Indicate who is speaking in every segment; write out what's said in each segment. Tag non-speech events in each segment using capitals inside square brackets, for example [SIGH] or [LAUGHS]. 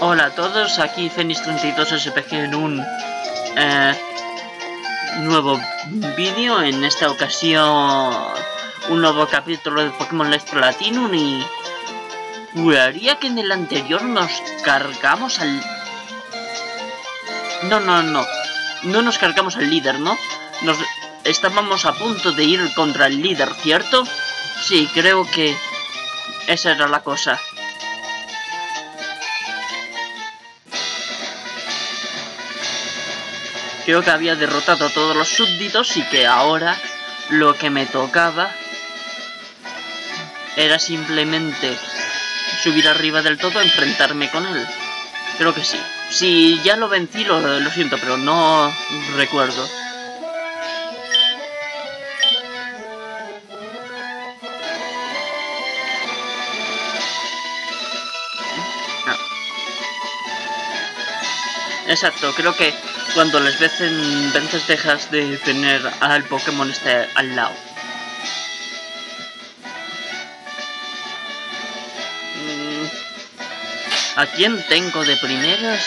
Speaker 1: Hola a todos, aquí Fenix32SPG en un eh, nuevo vídeo. En esta ocasión, un nuevo capítulo de Pokémon Let's Platinum. Y juraría que en el anterior nos cargamos al. No, no, no. No nos cargamos al líder, ¿no? Nos estábamos a punto de ir contra el líder, ¿cierto? Sí, creo que esa era la cosa. Creo que había derrotado a todos los súbditos y que ahora lo que me tocaba era simplemente subir arriba del todo, enfrentarme con él. Creo que sí. Si ya lo vencí, lo, lo siento, pero no recuerdo. Exacto, creo que cuando les vencen, vences dejas de tener al Pokémon este al lado. Mm, ¿A quién tengo de primeras?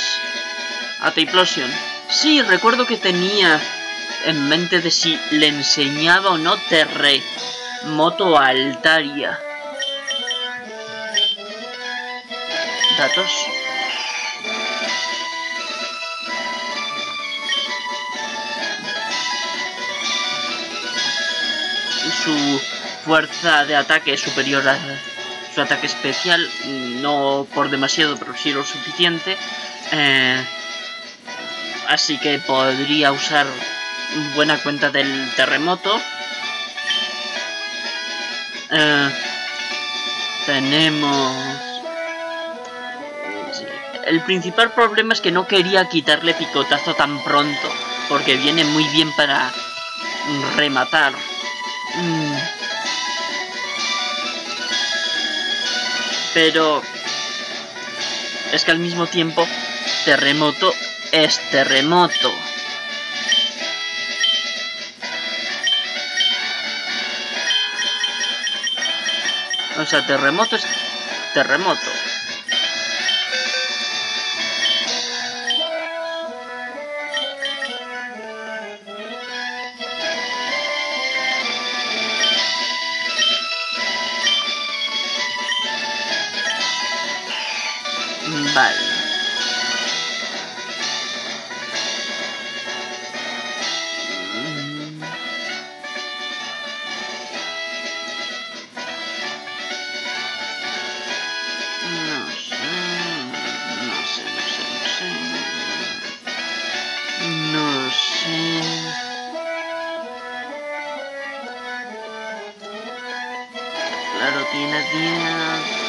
Speaker 1: A Typlosion. Sí, recuerdo que tenía en mente de si le enseñaba o no Terremoto a Altaria. Datos. Su fuerza de ataque es superior a su ataque especial, no por demasiado, pero sí lo suficiente. Eh, así que podría usar buena cuenta del terremoto. Eh, tenemos... El principal problema es que no quería quitarle picotazo tan pronto, porque viene muy bien para rematar. Mm. Pero es que al mismo tiempo terremoto es terremoto. O sea, terremoto es terremoto. 10.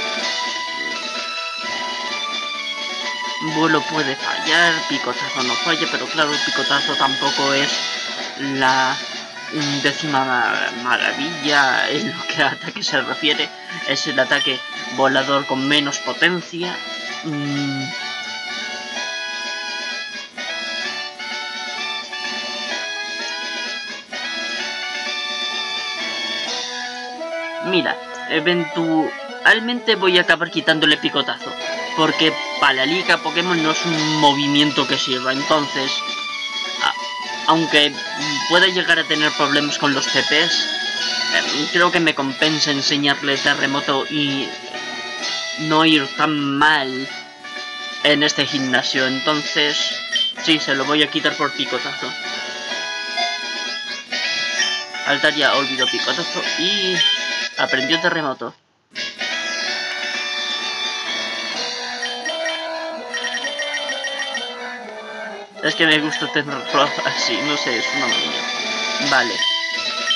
Speaker 1: vuelo puede fallar, picotazo no falla, pero claro, el picotazo tampoco es la décima maravilla en lo que a ataque se refiere. Es el ataque volador con menos potencia. Mm. Mira, eventualmente voy a acabar quitándole picotazo porque para la liga Pokémon no es un movimiento que sirva. Entonces, aunque pueda llegar a tener problemas con los CPs, em, creo que me compensa enseñarle terremoto y no ir tan mal en este gimnasio. Entonces, sí, se lo voy a quitar por picotazo. Altaria olvidó picotazo y aprendió terremoto. Es que me gusta tenerlo así, no sé, es una manía. Vale.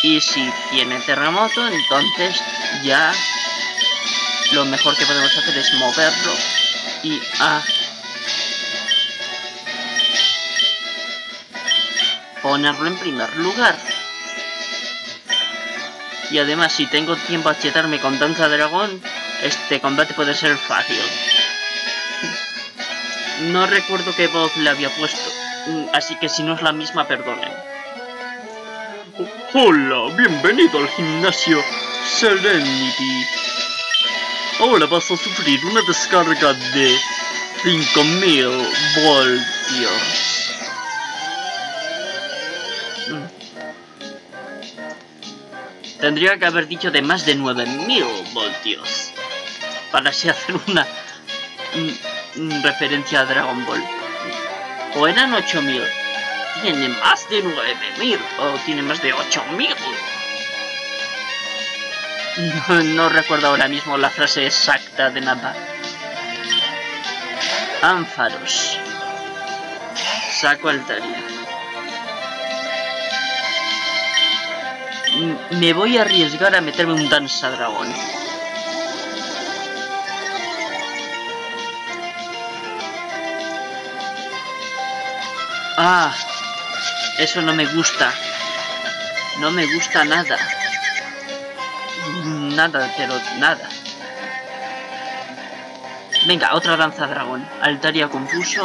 Speaker 1: Y si tiene terremoto, entonces ya lo mejor que podemos hacer es moverlo y a ponerlo en primer lugar. Y además, si tengo tiempo a chetarme con Danza Dragón, este combate puede ser fácil. No recuerdo qué voz le había puesto, mm, así que si no es la misma, perdonen.
Speaker 2: Hola, bienvenido al gimnasio Serenity. Ahora vas a sufrir una descarga de
Speaker 1: 5000 voltios. Tendría que haber dicho de más de 9000 voltios. Para así hacer una referencia a Dragon Ball. O eran 8000. Tiene más de 9000 o tiene más de 8000. No, no recuerdo ahora mismo la frase exacta de nada. Ánfaros. Saco Altaria. Me voy a arriesgar a meterme un danza dragón. Ah, eso no me gusta. No me gusta nada. Nada, pero nada. Venga, otra danza dragón. Altaria confuso.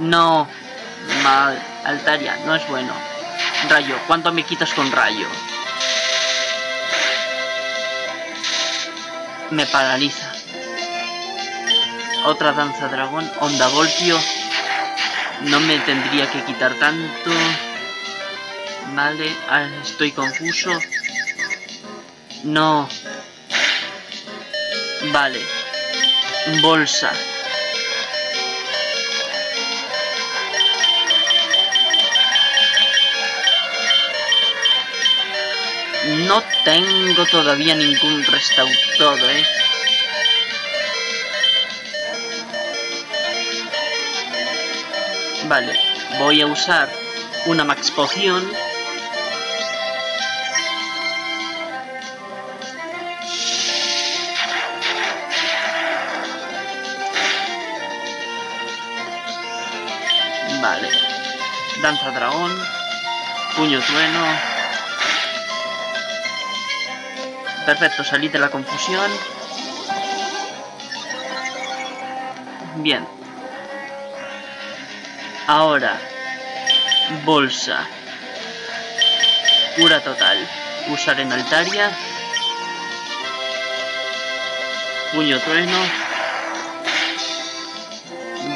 Speaker 1: No. Mal. Altaria, no es bueno. Rayo, ¿cuánto me quitas con rayo? Me paraliza. Otra danza dragón. Onda voltio. No me tendría que quitar tanto. Vale, ah, estoy confuso. No. Vale. Bolsa. No tengo todavía ningún restaurador, ¿eh? Vale, voy a usar una max poción. Vale. Danza dragón. Puño trueno. Perfecto, salí de la confusión. Bien. Ahora. Bolsa. Cura total. Usar en Altaria. Puño trueno.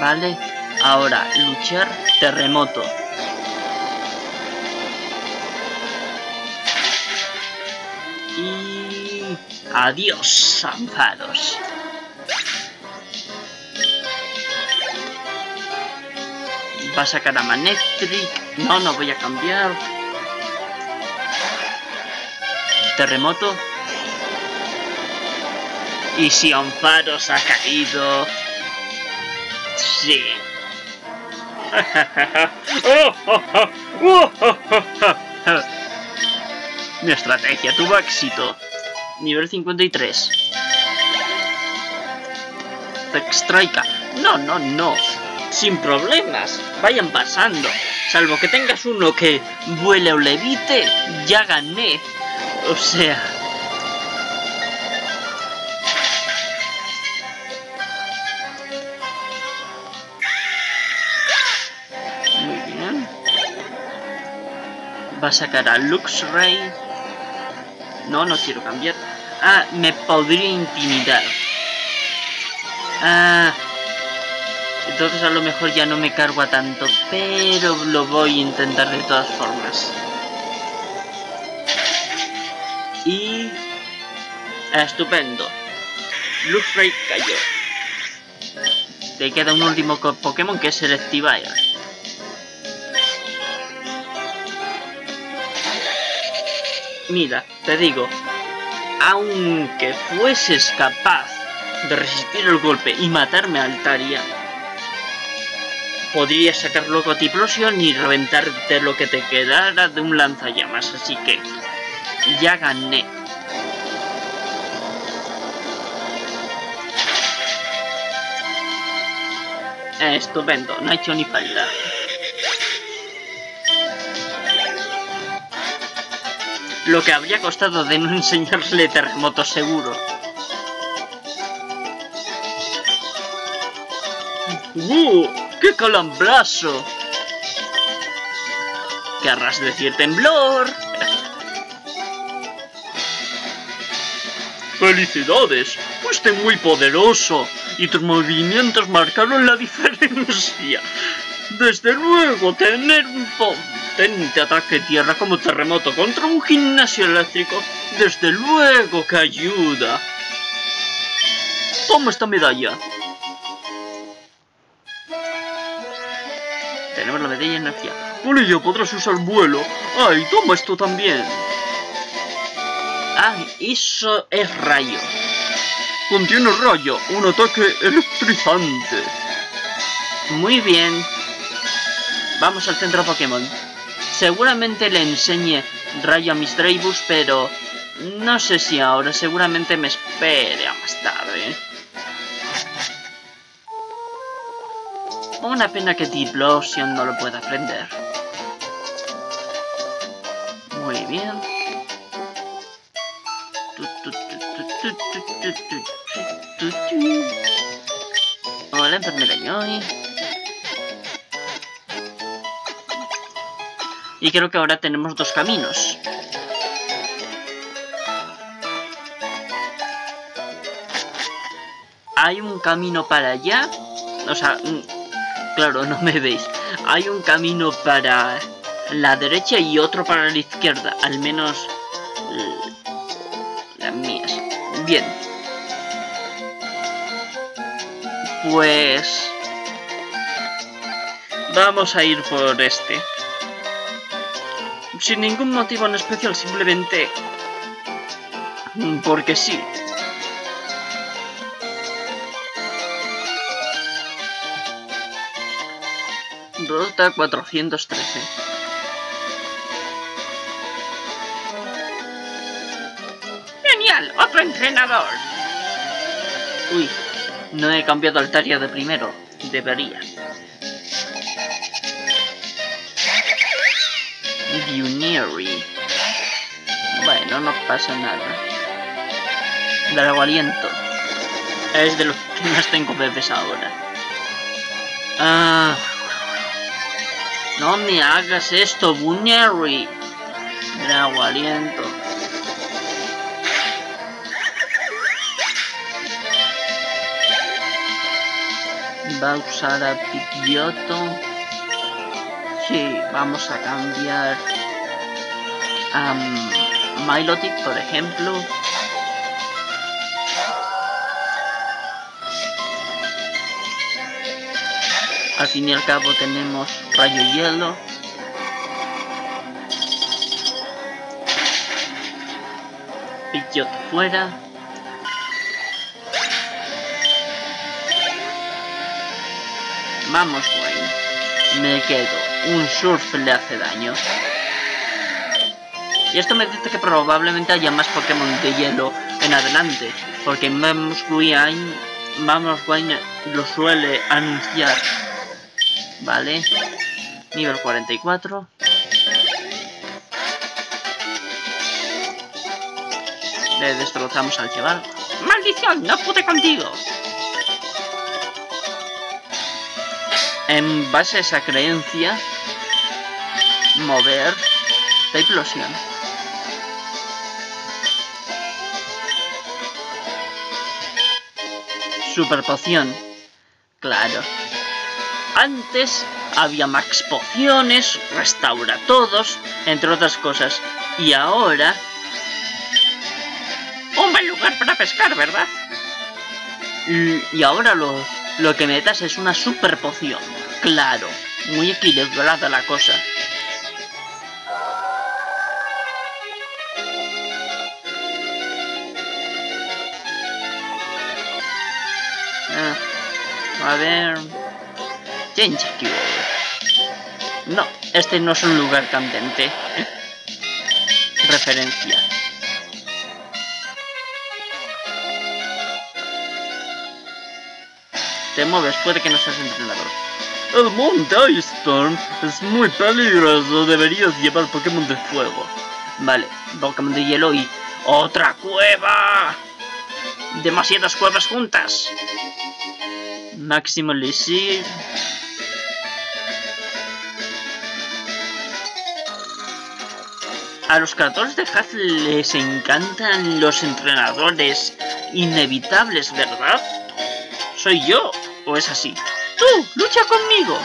Speaker 1: Vale. Ahora, luchar. Terremoto. Y... Adiós, amparos. Va a sacar a Manectric. No, no voy a cambiar. Terremoto. Y si Amparos ha caído. Sí. [LAUGHS] Mi estrategia tuvo éxito. Nivel 53. Strike. No, no, no. Sin problemas. Vayan pasando. Salvo que tengas uno que vuele o levite, ya gané. O sea... Muy bien. Va a sacar a Luxray. No, no quiero cambiar. Ah, me podría intimidar. Ah. Entonces a lo mejor ya no me cargo a tanto, pero lo voy a intentar de todas formas. Y... Estupendo. Luxray cayó. Te queda un último Pokémon que es Electivire. Mira, te digo, aunque fueses capaz de resistir el golpe y matarme a Altaria, podrías sacar luego Tiplosion y reventarte lo que te quedara de un lanzallamas, así que ya gané. Estupendo, no ha hecho ni falta. Lo que habría costado de no [LAUGHS] enseñarle terremoto seguro. ¡Uh! ¡Qué calambrazo! Querrás decir temblor. [LAUGHS]
Speaker 2: ¡Felicidades! Fuiste muy poderoso y tus movimientos marcaron la diferencia. Desde luego, tener un potente ataque tierra como terremoto contra un gimnasio eléctrico, desde luego que ayuda. Toma esta medalla.
Speaker 1: Tenemos la medalla de energía.
Speaker 2: Por ello podrás usar vuelo. ¡Ay, toma esto también!
Speaker 1: Ah, eso es rayo.
Speaker 2: Contiene rayo, un ataque electrizante.
Speaker 1: Muy bien. Vamos al centro Pokémon. Seguramente le enseñe rayo a mis Dreybus, pero no sé si ahora. Seguramente me espere a más tarde. Una pena que Diplosion no lo pueda aprender. Muy bien. Hola, enfermera Joy. Y creo que ahora tenemos dos caminos. Hay un camino para allá. O sea, claro, [LAUGHS] no me veis. Hay un camino para la derecha y otro para la izquierda. Al menos las mías. Bien. Pues... Vamos a ir por este. Sin ningún motivo en especial, simplemente... Porque sí. Ruta 413.
Speaker 3: ¡Genial! ¡Otro entrenador!
Speaker 1: Uy, no he cambiado al Taria de primero. Debería. Buneri. Bueno, no pasa nada. Largo aliento. Es de los que más tengo bebés ahora. Ah. No me hagas esto, Buneri. Drago aliento. Va a usar a Pidgeotto. Vamos a cambiar a Milotic, por ejemplo. Al fin y al cabo tenemos rayo hielo. Pidgeotto fuera. Vamos, Wayne. Me quedo. Un surf le hace daño. Y esto me dice que probablemente haya más Pokémon de hielo en adelante. Porque Vamos Wayne lo suele anunciar. Vale. Nivel 44. Le destrozamos al chaval.
Speaker 3: ¡Maldición! ¡No pude contigo!
Speaker 1: En base a esa creencia, mover la explosión. Super poción. Claro. Antes había max pociones, restaura todos, entre otras cosas. Y ahora...
Speaker 3: Un buen lugar para pescar, ¿verdad?
Speaker 1: Y ahora lo, lo que metas es una super poción. Claro, muy equilibrada la cosa. Ah, a ver... Cure. No, este no es un lugar candente. [LAUGHS] Referencia. Te mueves, puede que no seas entrenador.
Speaker 2: El monte Ice Storm es muy peligroso, deberías llevar Pokémon de fuego.
Speaker 1: Vale, Pokémon de hielo y... ¡Otra cueva! Demasiadas cuevas juntas. Máximo Lisir. A los creadores de Haz les encantan los entrenadores inevitables, ¿verdad?
Speaker 2: ¿Soy yo? ¿O es así?
Speaker 1: ¡Tú! ¡Lucha conmigo!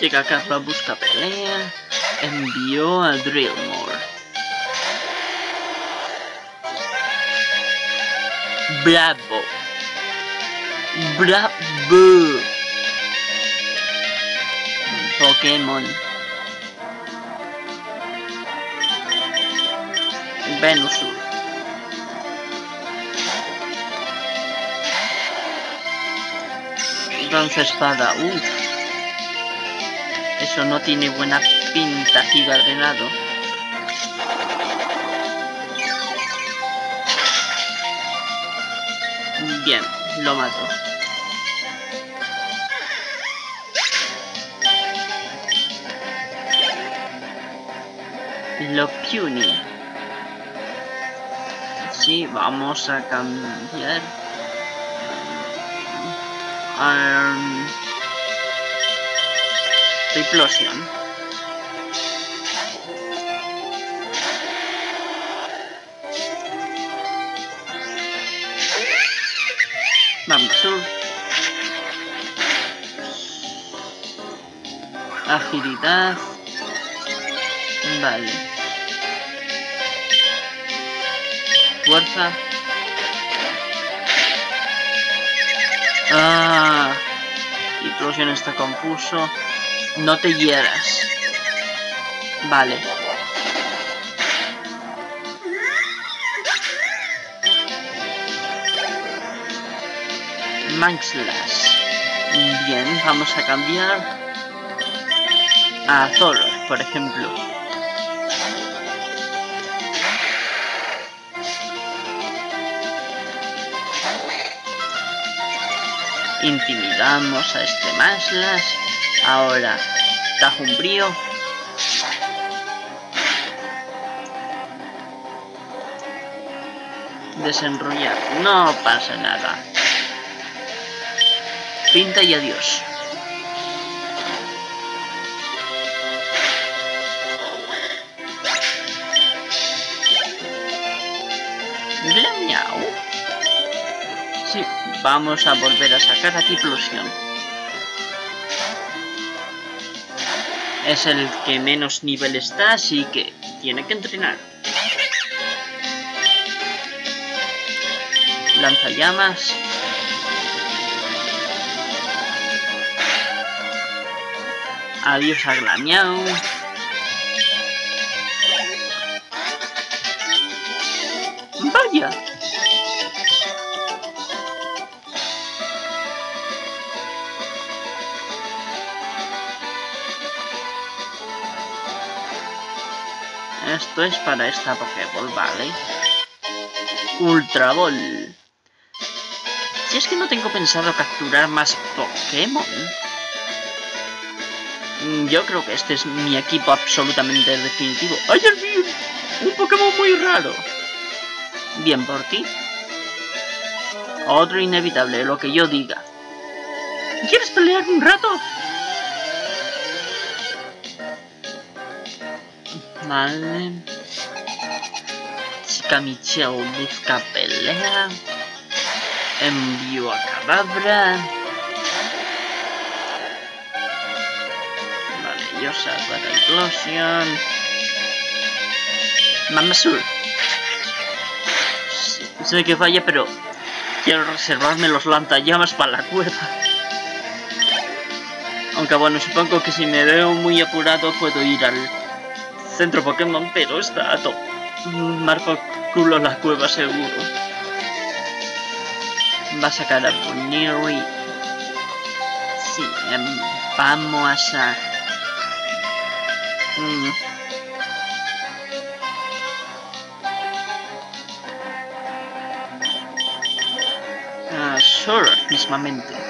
Speaker 1: Llega Carla, busca pelea. Envió a Drillmore. Bravo. Bravo. Pokémon. Venusur. Danza espada. Uf. Eso no tiene buena pinta, gigardenado. Bien, lo mato. Lo puny. Sí, vamos a cambiar. Um. Vamos. Agilidad. Vale. Fuerza. Ah. Explosión está confuso. No te hieras. Vale. Manxlas. Bien, vamos a cambiar a Zoro, por ejemplo. Intimidamos a este Manxlas. Ahora, Tajumbrío. Desenrollar. No pasa nada. Pinta y adiós. Vamos a volver a sacar a Tiplusión. Es el que menos nivel está, así que tiene que entrenar. Lanzallamas. Adiós a Glamiao. Es para esta Pokéball, ¿vale? Ultra Ball. Si es que no tengo pensado capturar más Pokémon. Yo creo que este es mi equipo absolutamente definitivo. ¡Ay, el mío! Un Pokémon muy raro. Bien por ti. Otro inevitable, lo que yo diga. ¿Quieres pelear un rato? Vale. Chica Michelle busca pelea. Envío a Cadabra. Vale, yo explosión. Mamasur. Sé que falla, pero quiero reservarme los lanzallamas para la cueva. Aunque bueno, supongo que si me veo muy apurado puedo ir al centro Pokémon, pero está a todo. Marco culo la cueva seguro. Va a sacar a Boniri. Sí, em, vamos a... Mm. Ah, Sure, mismamente.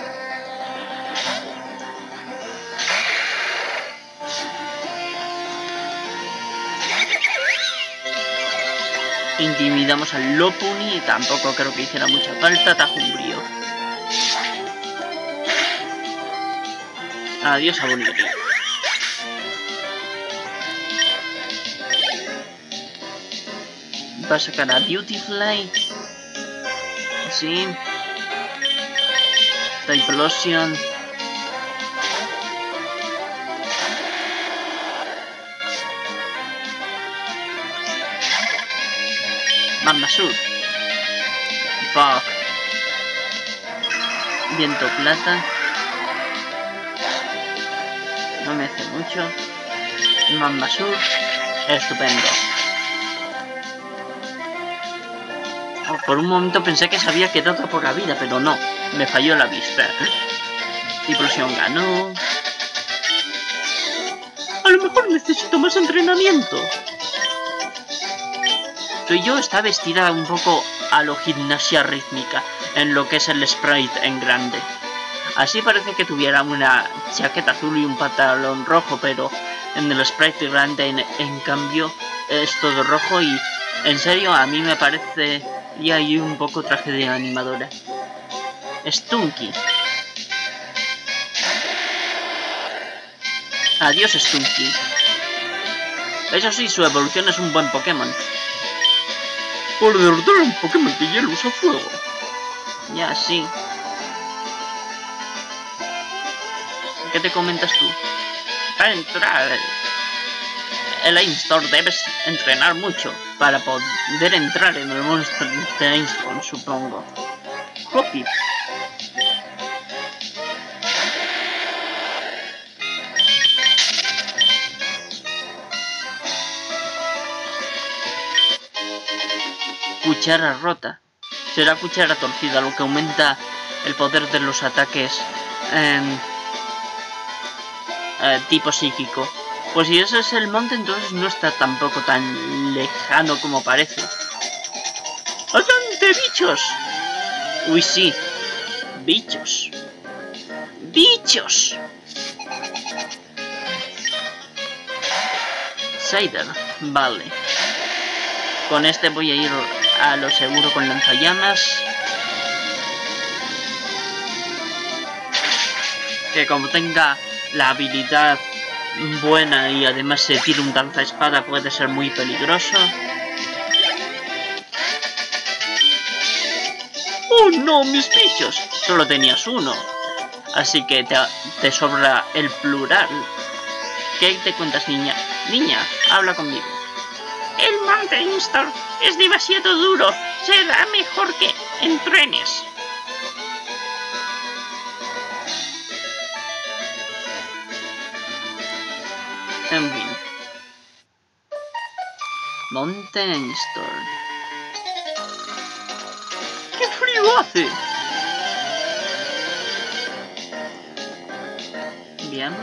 Speaker 1: Intimidamos al Lopuni y tampoco creo que hiciera mucha falta Tajumbrío. Adiós a Boniri. Va a sacar a Beautyfly. Sí. Typlosion. Mamasur. Fuck. Viento plata. No me hace mucho. Mamasur. Estupendo. Oh, por un momento pensé que se había quedado por la vida, pero no. Me falló la vista. Implosión ganó. A lo mejor necesito más entrenamiento. Soy yo está vestida un poco a lo gimnasia rítmica, en lo que es el sprite en grande. Así parece que tuviera una chaqueta azul y un pantalón rojo, pero en el sprite grande en, en cambio es todo rojo y en serio a mí me parece y hay un poco traje de animadora. Stunky. Adiós Stunky. Eso sí, su evolución es un buen Pokémon.
Speaker 2: Por derrotar a un Pokémon que hielo usa fuego.
Speaker 1: Ya, sí. ¿Qué te comentas tú?
Speaker 3: Para entrar
Speaker 1: En la Store debes entrenar mucho para poder entrar en el Monster Instorm, supongo. Hoppy. Cuchara rota. Será cuchara torcida, lo que aumenta el poder de los ataques em, eh, tipo psíquico. Pues si ese es el monte, entonces no está tampoco tan lejano como parece. ¡Adelante, bichos! Uy, sí. Bichos. ¡Bichos! Cider. Vale. Con este voy a ir a lo seguro con lanzallamas. Que como tenga la habilidad buena y además se tira un danza espada puede ser muy peligroso. ¡Oh no, mis bichos! Solo tenías uno. Así que te, te sobra el plural. ¿Qué te cuentas, niña? Niña, habla conmigo.
Speaker 3: El Mountain Storm es demasiado duro. Será mejor que entrenes.
Speaker 1: En fin. Mountain Storm. ¡Qué frío hace! Bien,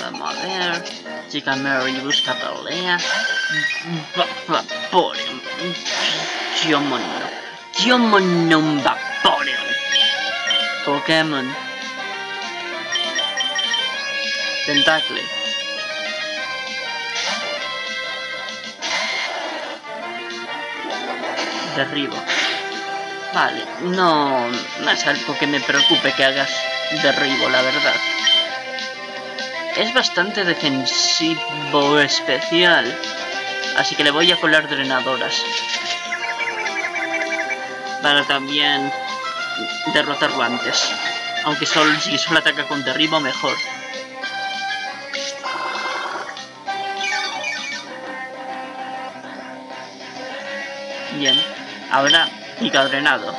Speaker 1: vamos a ver. Chica Mary busca pelea. Vaporeon. Yomono. Yomono Vaporeon. Pokémon. Tentacle. Derribo. Vale, no, no es algo que me preocupe que hagas derribo, la verdad. Es bastante defensivo especial, así que le voy a colar drenadoras. Para también derrotarlo antes. Aunque solo, si solo ataca con derribo, mejor. Bien, ahora pica drenado.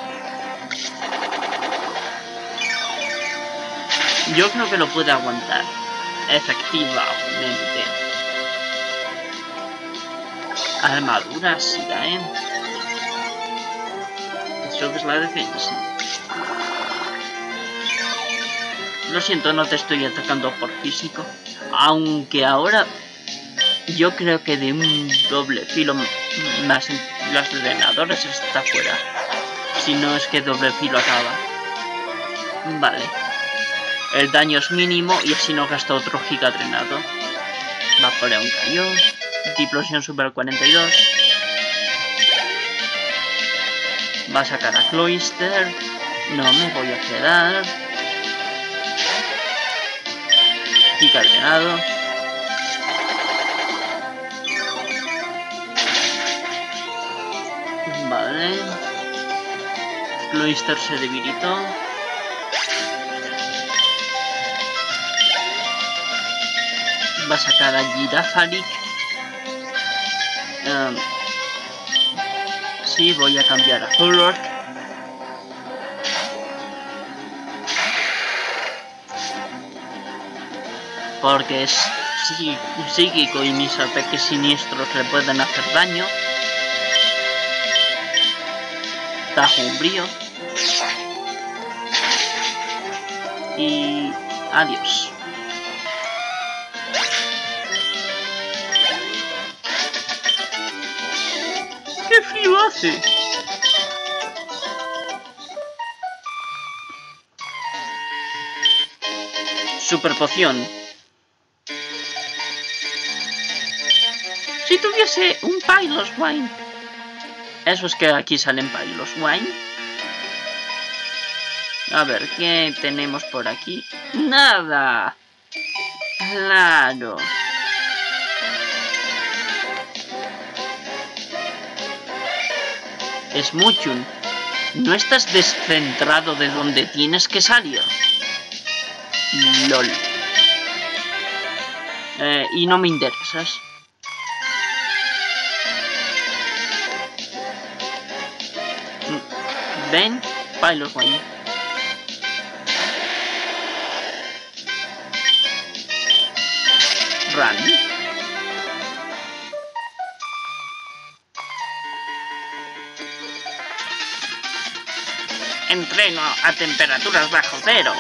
Speaker 1: Yo creo que lo puede aguantar. Efectivamente. Armadura, sí, ¿eh? Eso es la defensa. Lo siento, no te estoy atacando por físico. Aunque ahora yo creo que de un doble filo más los drenadoras está fuera. Si no es que doble filo acaba. Vale. El daño es mínimo y así no gasta otro giga drenado. Vaporeon cayó. Diplosion Super 42. Va a sacar a Cloyster. No me voy a quedar. Giga drenado. Vale. Cloister se debilitó. Va a sacar a Girafalik. Um, sí, voy a cambiar a Zolork. Porque es psí- psíquico y mis ataques siniestros le pueden hacer daño. Tajo umbrío. Y adiós. ¡Qué frío hace! Super poción.
Speaker 3: Si tuviese un Pylos Wine,
Speaker 1: Eso es que aquí salen Pylos Wine. A ver, ¿qué tenemos por aquí? ¡Nada! Claro. Es Muchun. No estás descentrado de donde tienes que salir. LOL. Eh, y no me interesas. Ven, Pilot Wayne. Run.
Speaker 3: Entreno a temperaturas bajo cero.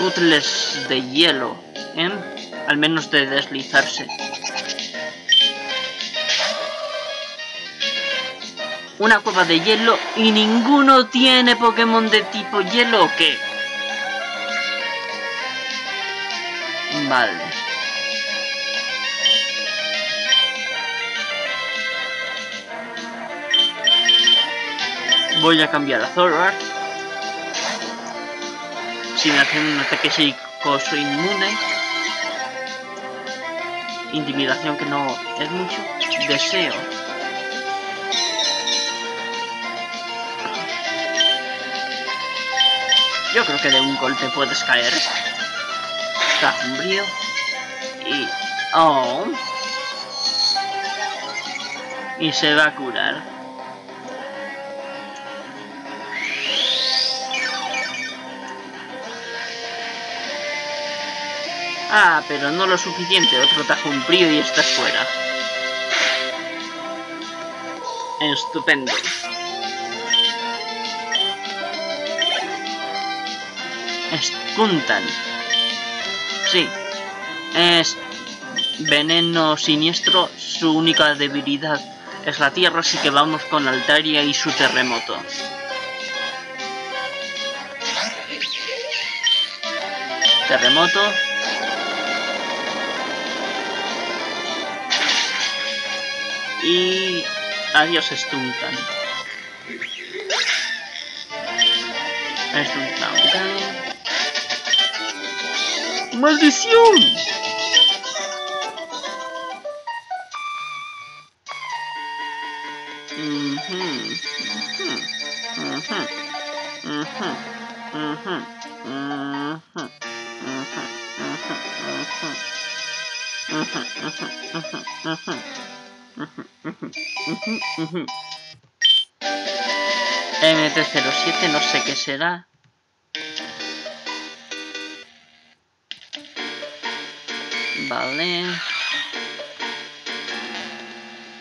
Speaker 1: Útiles de hielo, ¿eh? Al menos de deslizarse. Una cueva de hielo y ninguno tiene Pokémon de tipo hielo o qué? Vale. Voy a cambiar a Zoroark. Si me hacen un ataque psíquico soy inmune. Intimidación que no es mucho. Deseo. Yo creo que de un golpe puedes caer. Está umbrío. Y... Oh. Y se va a curar. Ah, pero no lo suficiente. Otro frío y estás fuera. Estupendo. Skuntan. Sí. Es veneno siniestro. Su única debilidad es la tierra, así que vamos con Altaria y su terremoto. Terremoto. Y adiós Stuntan. ¡Maldición! MT-07, no sé qué será. Vale.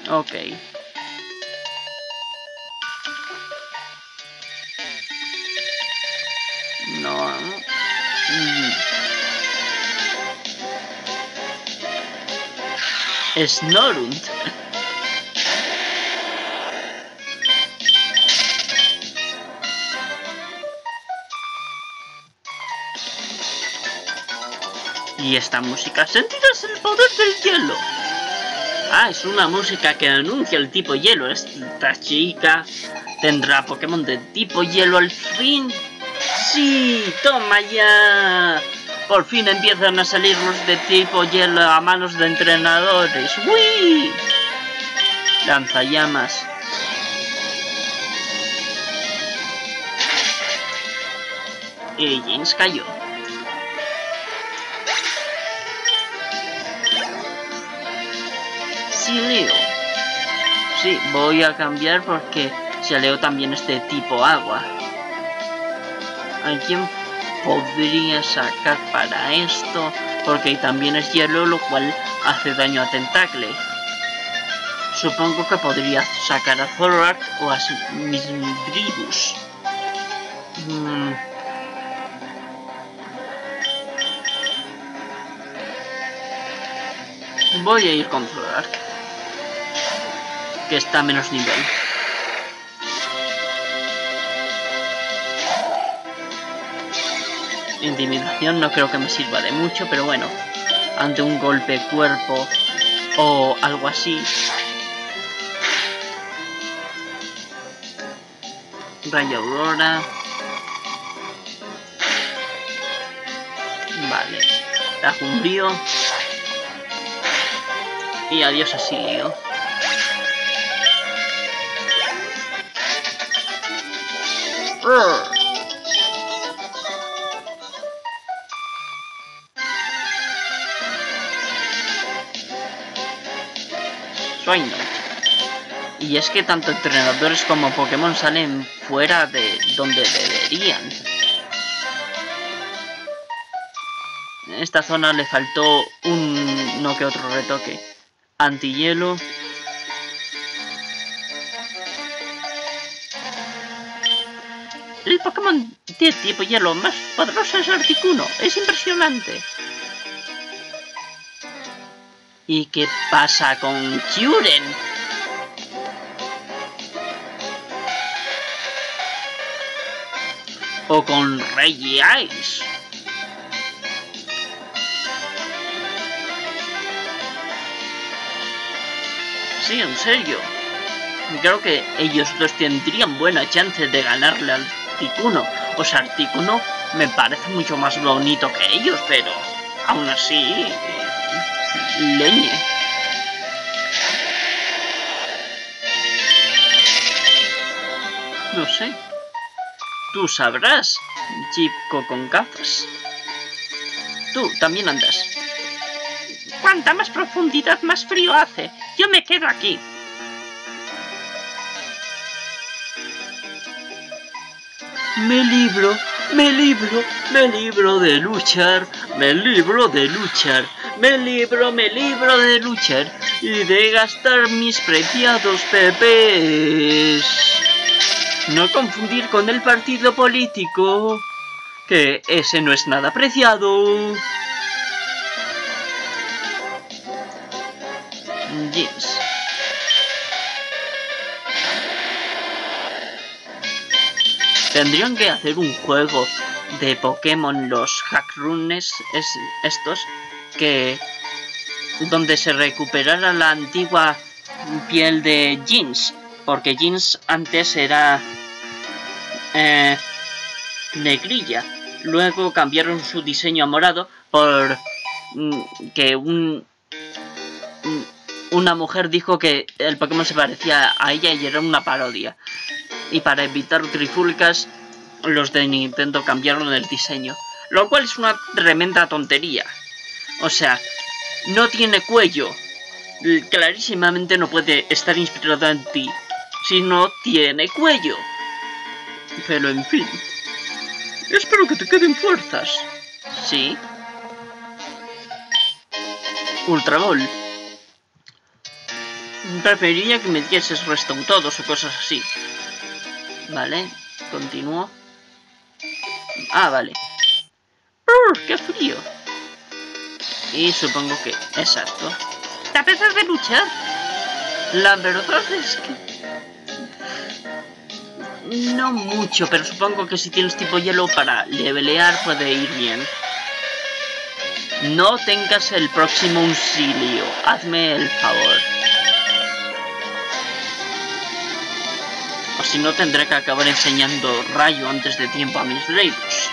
Speaker 1: Ok. No. Mm. Snorunt. ¿Y esta música? ¿Sentirás el poder del hielo? Ah, es una música que anuncia el tipo hielo. Esta chica tendrá Pokémon de tipo hielo al fin. Sí, toma ya. Por fin empiezan a salir los de tipo hielo a manos de entrenadores. ¡Uy! Lanzallamas. Y James cayó. Sí, voy a cambiar porque se leo también este tipo agua. ¿A quién podría sacar para esto? Porque también es hielo, lo cual hace daño a Tentacle. Supongo que podría sacar a Zoroark o a Misdribus. Mm. Voy a ir con Zoroark. Que está a menos nivel. Intimidación no creo que me sirva de mucho, pero bueno. Ante un golpe cuerpo o algo así. Rayo Aurora. Vale. Tajumbrío. Y adiós Asilio. Swindoll. Y es que tanto entrenadores como Pokémon salen fuera de donde deberían. En esta zona le faltó un no que otro retoque. Antihielo.
Speaker 3: El Pokémon de tipo hielo más poderoso es Articuno. Es impresionante.
Speaker 1: ¿Y qué pasa con Kyuren? O con Reggie Ice. Sí, en serio. Creo que ellos dos tendrían buena chance de ganarle al Articuno. O sea, Articuno me parece mucho más bonito que ellos, pero aún así... Leñe. No sé. Tú sabrás, chico con gafas. Tú también andas.
Speaker 3: Cuanta más profundidad, más frío hace. Yo me quedo aquí.
Speaker 2: Me libro, me libro, me libro de luchar, me libro de luchar, me libro, me libro de luchar y de gastar mis preciados pepes. No confundir con el partido político, que ese no es nada preciado.
Speaker 1: Jeans. Tendrían que hacer un juego de Pokémon, los Hackrunes, es, estos, que donde se recuperara la antigua piel de Jeans, porque Jeans antes era eh, negrilla. Luego cambiaron su diseño a morado por mm, que un mm, una mujer dijo que el Pokémon se parecía a ella y era una parodia. Y para evitar trifulcas, los de Nintendo cambiaron el diseño. Lo cual es una tremenda tontería. O sea, no tiene cuello. Clarísimamente no puede estar inspirado en ti si no tiene cuello. Pero en fin.
Speaker 2: Espero que te queden fuerzas.
Speaker 1: Sí. Ultra Ball. Preferiría que me dieses Redstone todos o cosas así. Vale, continúo. Ah, vale. ¡Urgh, ¡Qué frío! Y supongo que... Exacto.
Speaker 3: ¿Te apetece de luchar?
Speaker 1: La verdad es que... No mucho, pero supongo que si tienes tipo hielo para levelear puede ir bien. No tengas el próximo auxilio. Hazme el favor. si no tendré que acabar enseñando rayo antes de tiempo a mis Dreyfus.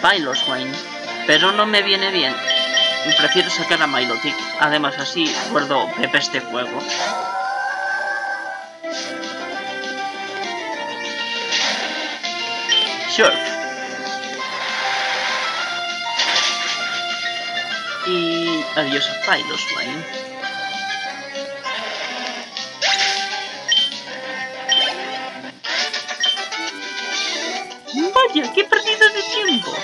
Speaker 1: Piloswine, pero no me viene bien. Prefiero sacar a Milotic, además así guardo pepes este juego. Sure. Y adiós a Piloswine. Vaya, qué pérdida de tiempo.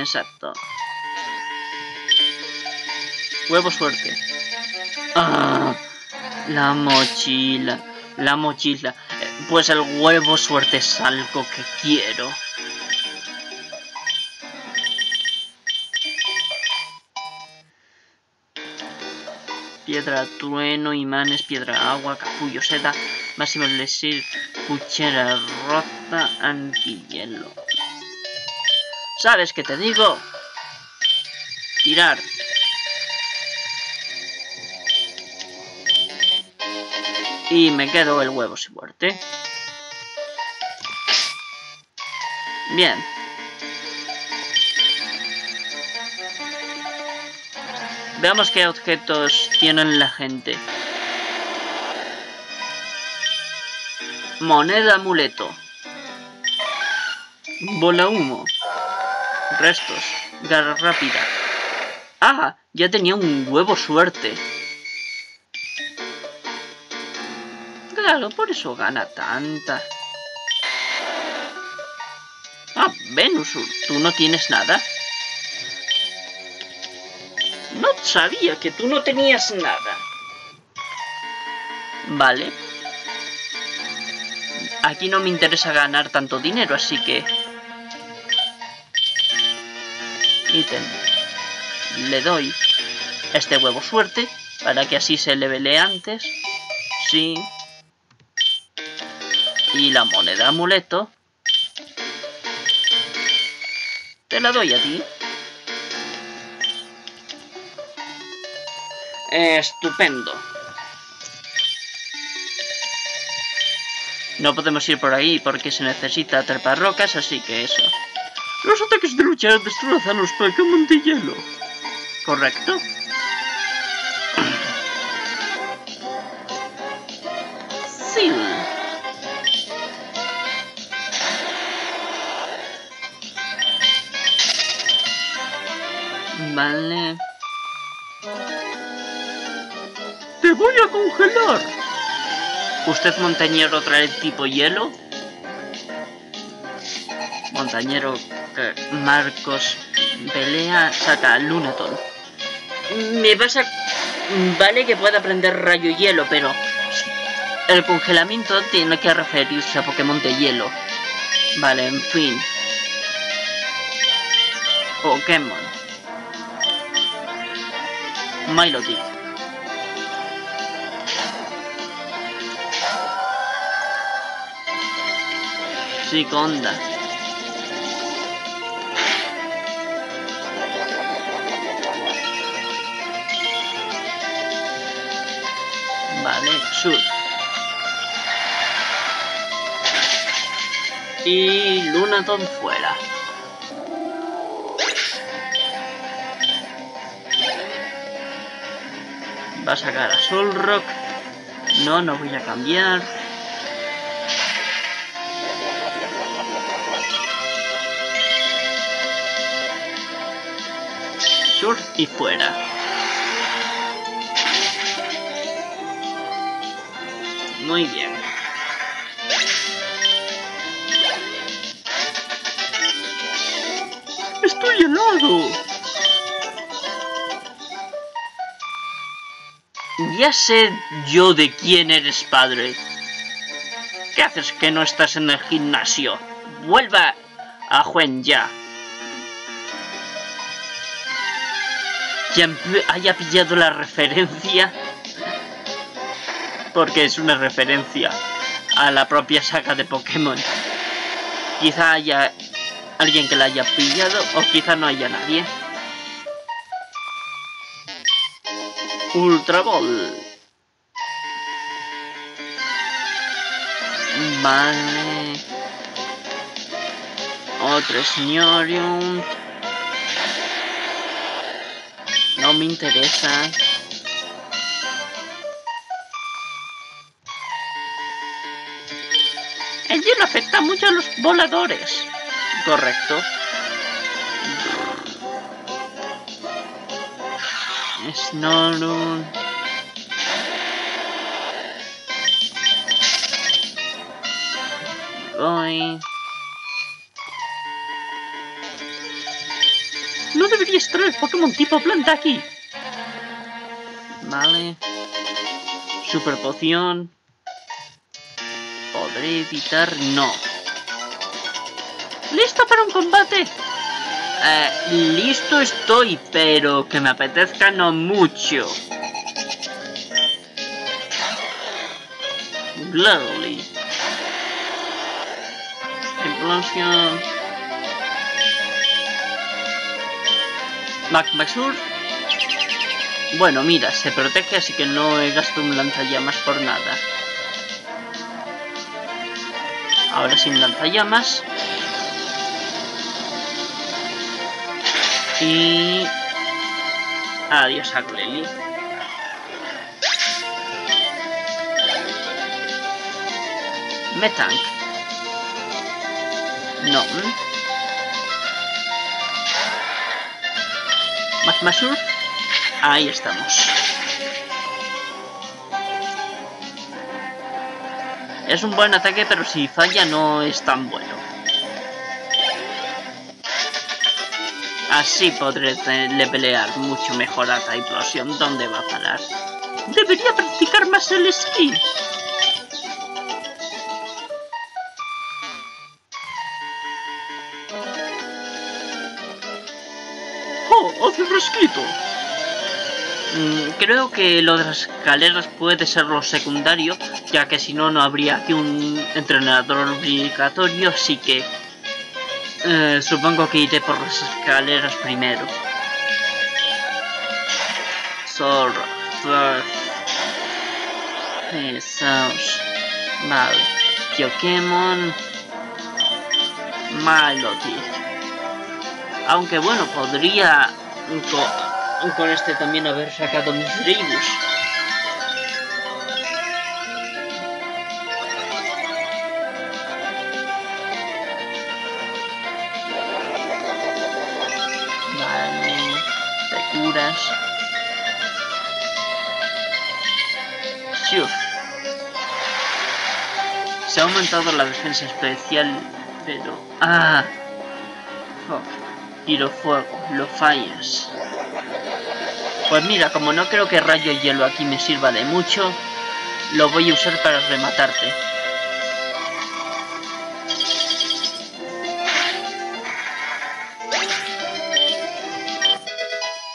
Speaker 1: Exacto. Huevo suerte. Ah, la mochila. La mochila. Eh, Pues el huevo suerte es algo que quiero. Piedra, trueno, imanes, piedra, agua, capullo, seda, máximo elixir, cuchara rota, antihielo. ¿Sabes qué te digo? Tirar. Y me quedo el huevo sin muerte. Bien. Veamos qué objetos tienen la gente. Moneda amuleto. Bola humo. Restos. Garra rápida. Ah, ya tenía un huevo suerte. Claro, por eso gana tanta. Ah, Venusur, ¿tú no tienes nada? Sabía que tú no tenías nada. Vale. Aquí no me interesa ganar tanto dinero, así que... Ítem. Le doy este huevo suerte, para que así se levele antes. Sí. Y la moneda amuleto. Te la doy a ti. Estupendo. No podemos ir por ahí porque se necesita trepar rocas, así que eso.
Speaker 2: Los ataques de lucha destrozan los Pokémon de hielo.
Speaker 1: ¿Correcto?
Speaker 2: Voy a congelar!
Speaker 1: ¿Usted montañero trae tipo hielo? Montañero que Marcos pelea saca Lunaton. Me vas a... Vale que pueda aprender rayo hielo, pero... El congelamiento tiene que referirse a Pokémon de hielo. Vale, en fin. Pokémon. Milotic. Sí, Conda. Vale, sur. Y Lunaton fuera. Va a sacar a Solrock. No, no voy a cambiar. Y fuera. Muy bien.
Speaker 2: ¡Estoy helado!
Speaker 1: Ya sé yo de quién eres padre. ¿Qué haces que no estás en el gimnasio? Vuelva a Juan ya. Quien haya pillado la referencia, porque es una referencia a la propia saga de Pokémon. Quizá haya alguien que la haya pillado o quizá no haya nadie. Ultra Ball. Vale. Otro Sneorium. Me interesa.
Speaker 3: hielo afecta mucho a los voladores.
Speaker 1: Correcto.
Speaker 3: No deberías traer Pokémon tipo planta aquí.
Speaker 1: Vale. Super poción. ¿Podré evitar? No.
Speaker 3: ¿Listo para un combate?
Speaker 1: Eh, listo estoy, pero que me apetezca no mucho. Gladly. Explosión. Magma Sur. Bueno, mira, se protege, así que no he gastado un lanzallamas por nada. Ahora sin lanzallamas. Y... Adiós a Cleli. Metank. No. Magma Surf. Ahí estamos. Es un buen ataque, pero si falla no es tan bueno. Así podré le pelear mucho mejor a Typhlosion. ¿Dónde va a parar?
Speaker 3: Debería practicar más el esquí.
Speaker 1: Creo que lo de las escaleras puede ser lo secundario, ya que si no, no habría aquí un entrenador obligatorio, así que eh, supongo que iré por las escaleras primero. Surf, Pesaos, vale, Pokémon, Malody. Aunque bueno, podría con, este también haber sacado mis Reibus. Vale, te curas. Se ha aumentado la defensa especial, pero... ¡Ah! Oh. Tiro fuego, lo fallas. Pues mira, como no creo que rayo hielo aquí me sirva de mucho, lo voy a usar para rematarte.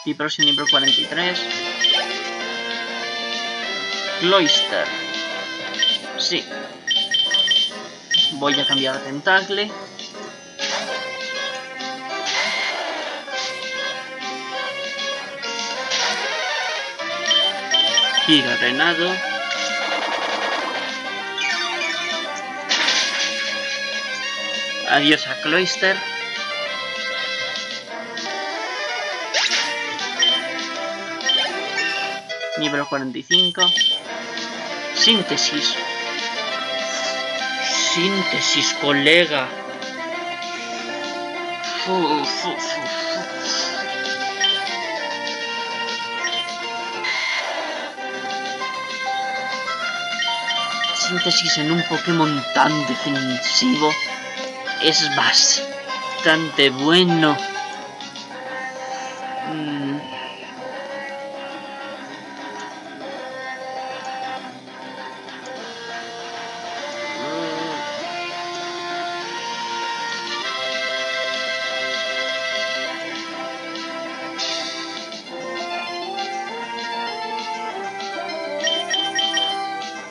Speaker 1: Piprosin nivel 43. Cloyster. Sí. Voy a cambiar a Tentacle. Giga Renado. Adiós a Cloyster. Nivel 45. Síntesis. Síntesis, colega. Fu, fu, fu, Síntesis en un Pokémon tan defensivo es bastante bueno. Mm.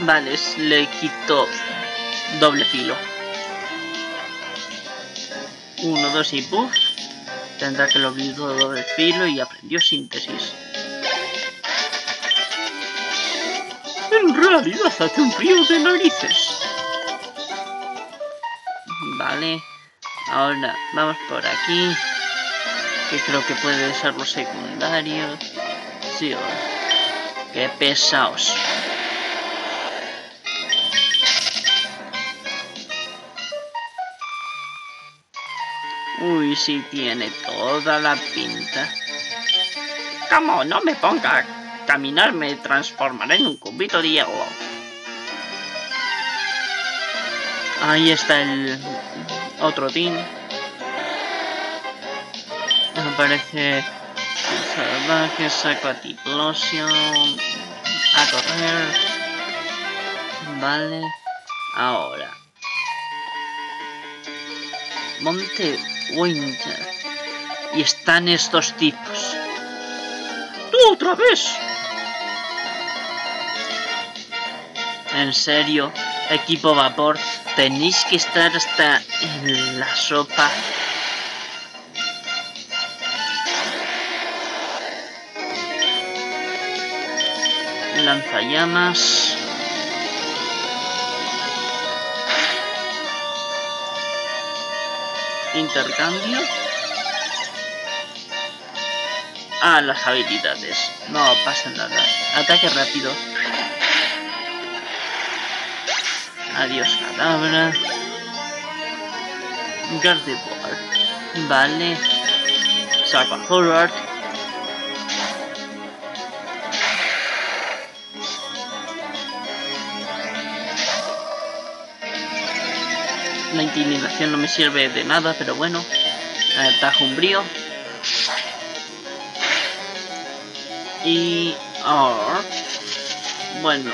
Speaker 1: Vale, es- le quito doble filo. Uno, dos y puff. Tendrá que lo quitó doble filo y aprendió síntesis.
Speaker 2: En realidad hace un frío de narices.
Speaker 1: Vale. Ahora vamos por aquí. Que creo que puede ser lo secundario. Sí, o- Qué pesaos. Sí tiene toda la pinta.
Speaker 3: Como no me ponga a caminar, me transformaré en un cubito de hielo.
Speaker 1: Ahí está el otro team. Aparece salvaje, saco a. A correr. Vale. Ahora. Monte Winter. Y están estos tipos.
Speaker 2: ¡Tú otra vez!
Speaker 1: En serio, equipo vapor, tenéis que estar hasta en la sopa. Lanzallamas. Intercambio. Ah, las habilidades. No pasa nada. Ataque rápido. Adiós, cadabra. Gardevoir. Vale. Saco a forward. La intimidación no me sirve de nada, pero bueno. Atajo un brío. Y... Oh. Bueno.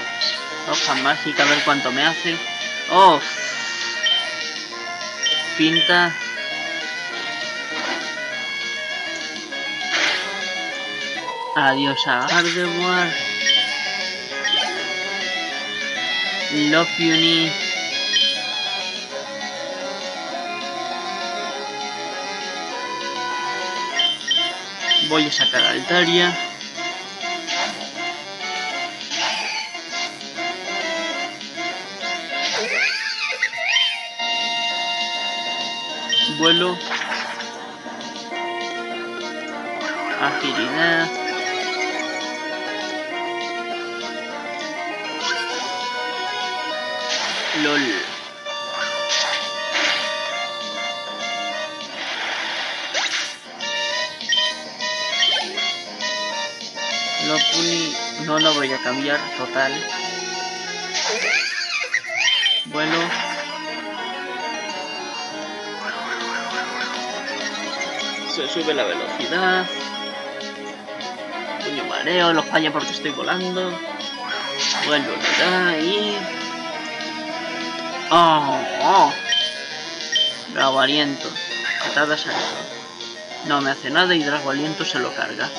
Speaker 1: Hoja mágica, a ver cuánto me hace. Oh. Pinta. Adiós a Gardevoir. Love Uni. Voy a sacar Altaria. Vuelo. Agilidad. LOL. Voy a cambiar total. Bueno. Se sube la velocidad. Puño mareo, lo falla porque estoy volando. Vuelvo a dar y... ¡Oh! oh. Drago aliento. Patadas al No me hace nada y Drago aliento se lo carga.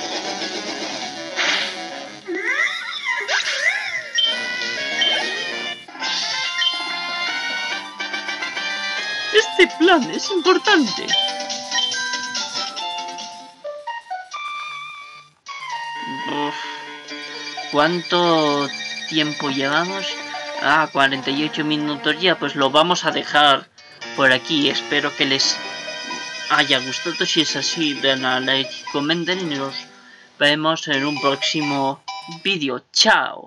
Speaker 2: Este plan es importante.
Speaker 1: Uf. ¿Cuánto tiempo llevamos? Ah, 48 minutos ya, pues lo vamos a dejar por aquí. Espero que les haya gustado. Si es así, den a like, comenten y nos vemos en un próximo vídeo. Chao.